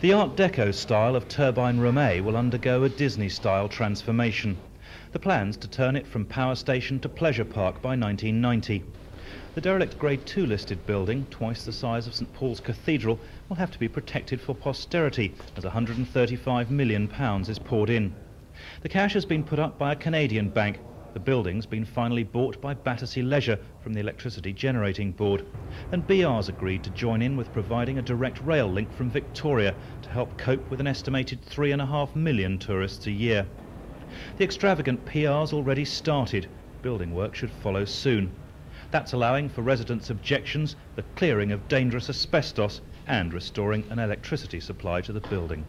The Art Deco style of Turbine Room A will undergo a Disney-style transformation. The plans to turn it from power station to pleasure park by 1990. The derelict Grade 2 listed building, twice the size of St Paul's Cathedral, will have to be protected for posterity as £135 million is poured in. The cash has been put up by a Canadian bank. The building's been finally bought by Battersea Leisure from the Electricity Generating Board. And BR's agreed to join in with providing a direct rail link from Victoria to help cope with an estimated 3.5 million tourists a year. The extravagant PR's already started. Building work should follow soon. That's allowing for residents' objections, the clearing of dangerous asbestos and restoring an electricity supply to the building.